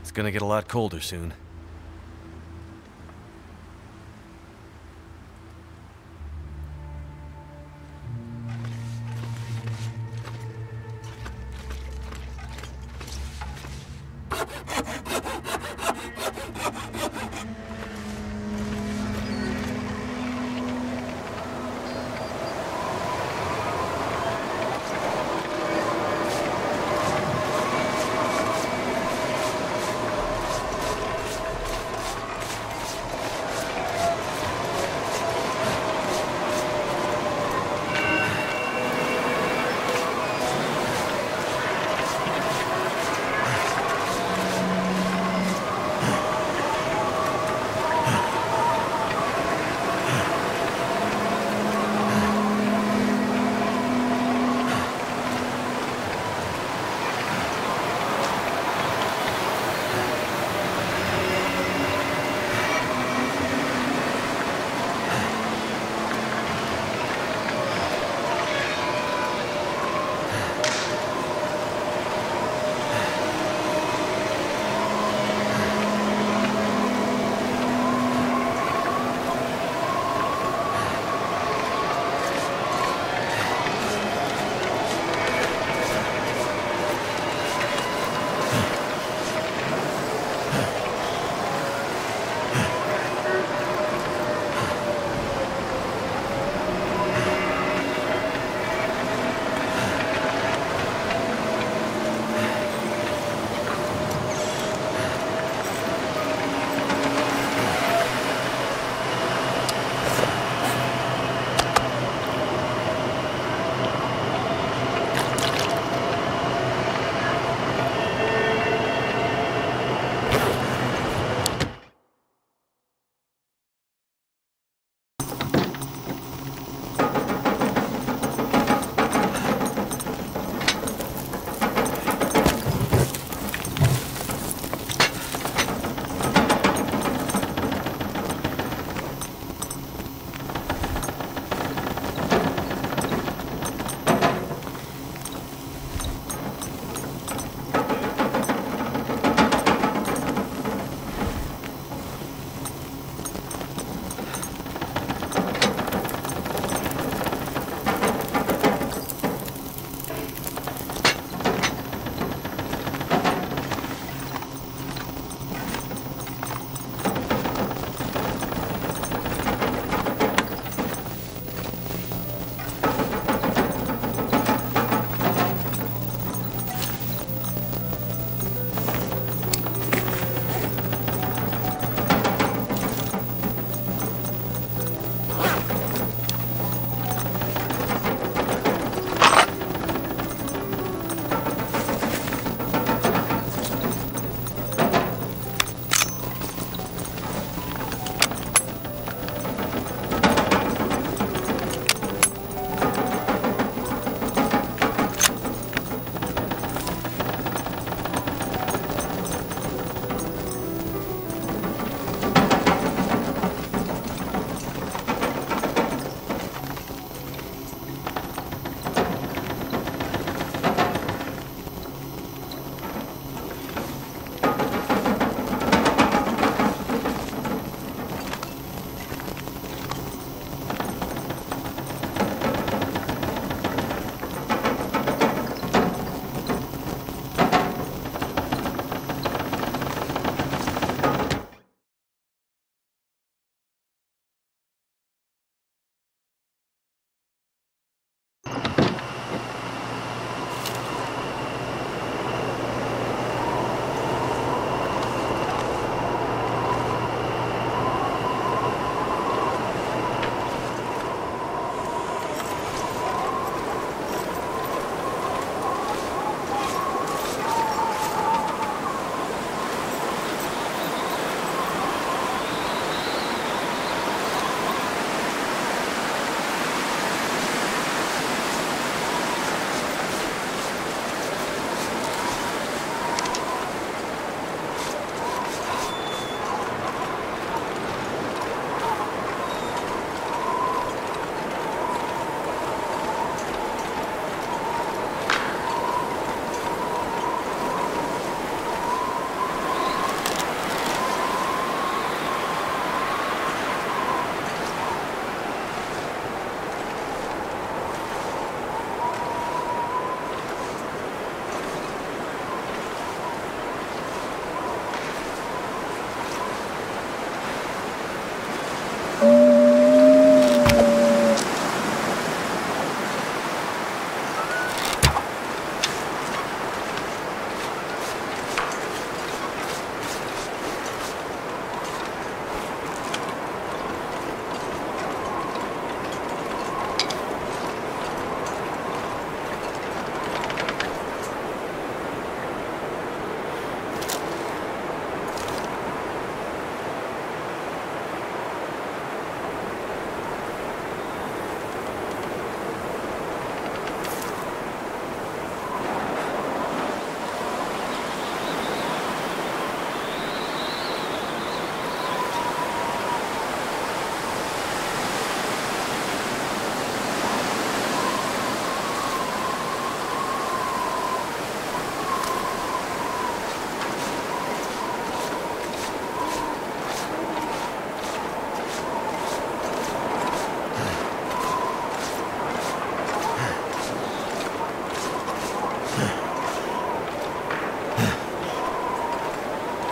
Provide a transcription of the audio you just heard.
It's gonna get a lot colder soon.